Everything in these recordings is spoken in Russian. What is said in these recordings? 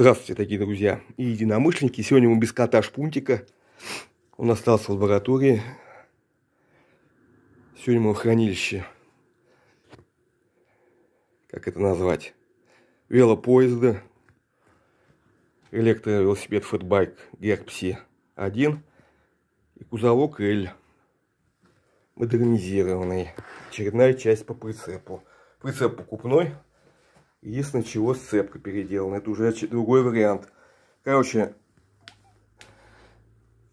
Здравствуйте, дорогие друзья и единомышленники. Сегодня мы без кота Шпунтика. Он остался в лаборатории. Сегодня мы в хранилище. Как это назвать? Велопоезда. Электровелосипед фэтбайк Герпси 1 и кузовок L модернизированный. Очередная часть по прицепу. Прицеп покупной. Единственное, чего сцепка переделана. Это уже другой вариант. Короче,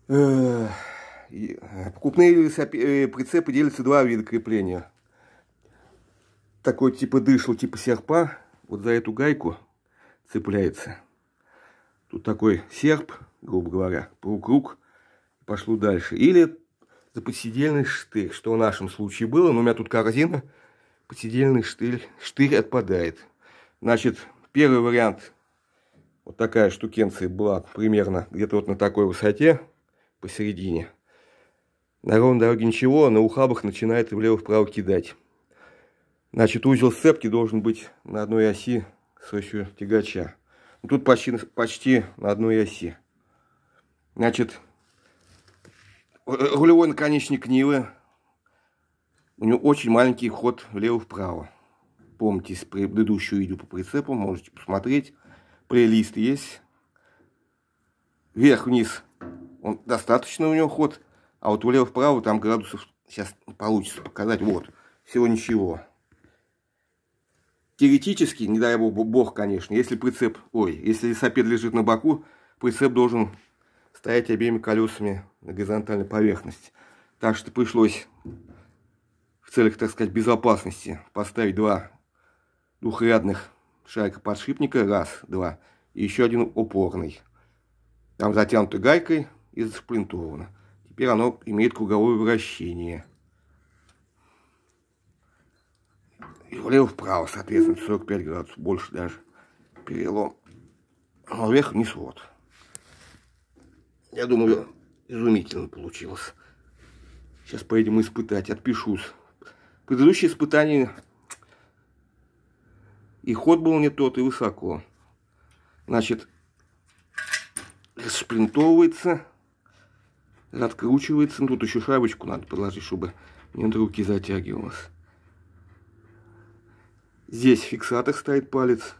э, покупные э, прицепы делятся два вида крепления. Такой типа дышл, типа серпа. Вот за эту гайку цепляется. Тут такой серп, грубо говоря, полукруг. Пошло дальше. Или за подседельный штырь, что в нашем случае было. Но у меня тут корзина, подседельный штырь, штырь отпадает. Значит, первый вариант, вот такая штукенция была примерно где-то вот на такой высоте, посередине. На ровной дороге ничего, на ухабах начинает влево-вправо кидать. Значит, узел сцепки должен быть на одной оси с осью тягача. Тут почти, почти на одной оси. Значит, рулевой наконечник Нивы. У него очень маленький ход влево-вправо. Помните, с предыдущего видео по прицепу можете посмотреть. Плейлист есть. Вверх-вниз он достаточно у него ход. А вот влево-вправо там градусов сейчас получится показать. Вот, всего ничего. Теоретически, не дай бог, бог, конечно, если прицеп, ой, если лесопед лежит на боку, прицеп должен стоять обеими колесами на горизонтальной поверхности. Так что пришлось в целях, так сказать, безопасности поставить два двухрядных шарика подшипника, раз, два, и еще один упорный. Там затянуто гайкой и зашплинтовано. Теперь оно имеет круговое вращение. И влево-вправо, соответственно, 45 градусов, больше даже перелом. А вверх-вниз вот. Я думаю, изумительно получилось. Сейчас поедем испытать, отпишусь. Предыдущее испытание и ход был не тот, и высоко. Значит, шплинтовывается, откручивается. Ну, тут еще шайбочку надо положить, чтобы не от руки затягивалось. Здесь фиксатор стоит палец.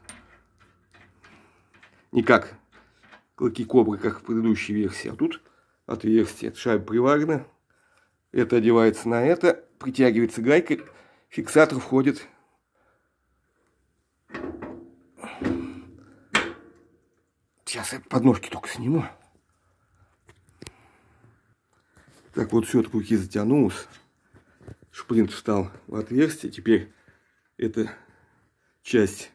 Не как клыки кобры, как в предыдущей версии. А тут отверстие. Шайба приварена. Это одевается на это. Притягивается гайкой. Фиксатор входит Сейчас я подножки только сниму. Так вот, все от руки затянулось. Шплинт встал в отверстие. Теперь эта часть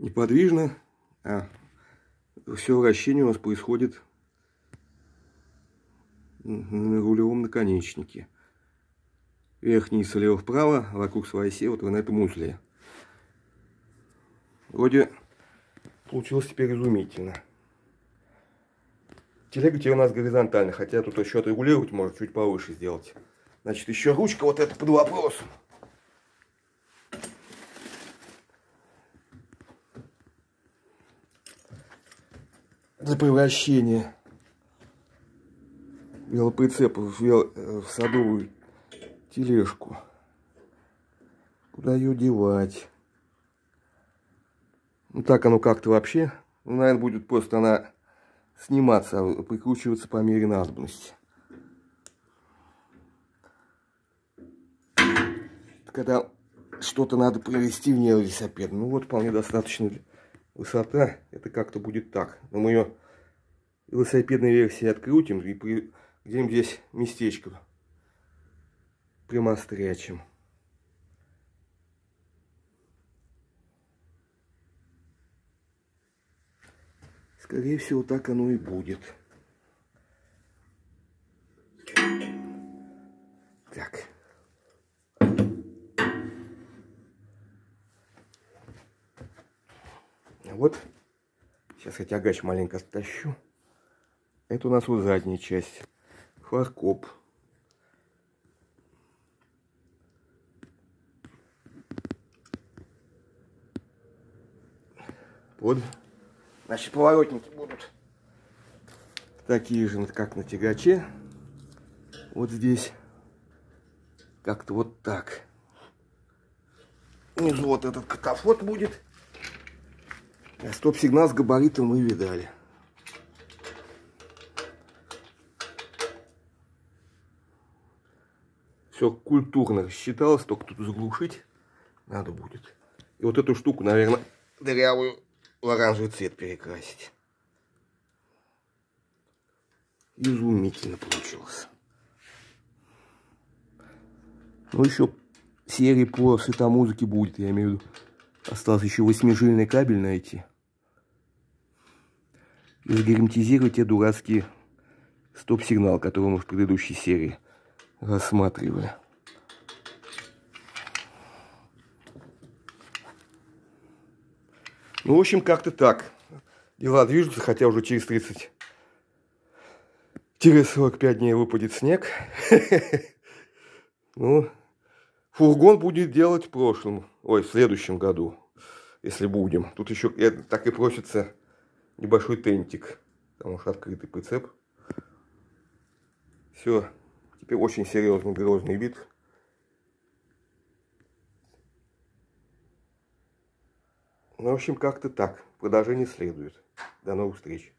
неподвижна, а все вращение у нас происходит на рулевом наконечнике. Вверх-вниз, слева-вправо, вокруг своей оси, вот на этом узле. Вроде получилось теперь изумительно. Телега теперь у нас горизонтально, хотя тут еще отрегулировать можно чуть повыше сделать. Значит, еще ручка вот эта под вопросом. Для превращения велоприцепа в, вел... в садовую тележку. Куда ее девать? Ну, так оно как-то вообще, ну, наверное, будет просто она сниматься, а прикручиваться по мере надобности. Когда что-то надо провести вне велосипеда, ну вот вполне достаточно высота, это как-то будет так. Но мы ее велосипедной версии открутим и где-нибудь здесь местечко примострячим. Скорее всего, так оно и будет. Так. Вот. Сейчас я тягач маленько стащу. Это у нас вот задняя часть. Фаркоп. Вот. Значит, поворотники будут такие же, как на тягаче. Вот здесь. Как-то вот так. Внизу вот этот катафот будет. А стоп-сигнал с габаритом мы видали. Все культурно рассчиталось, только тут заглушить надо будет. И вот эту штуку, наверное, дырявую в оранжевый цвет перекрасить. Изумительно получилось. Ну, еще серии по светомузыке будет, я имею в виду. Осталось еще восьмижильный кабель найти. И загерметизировать те дурацкие стоп-сигнал, который мы в предыдущей серии рассматривали. Ну, в общем, как-то так. Дела движутся, хотя уже через 30 через 45 дней выпадет снег. Ну, фургон будет делать в прошлом, ой, в следующем году, если будем. Тут еще так и просится небольшой тентик, потому что открытый прицеп. Все, теперь очень серьезный грозный вид. Ну, в общем, как-то так. Продолжение следует. До новых встреч.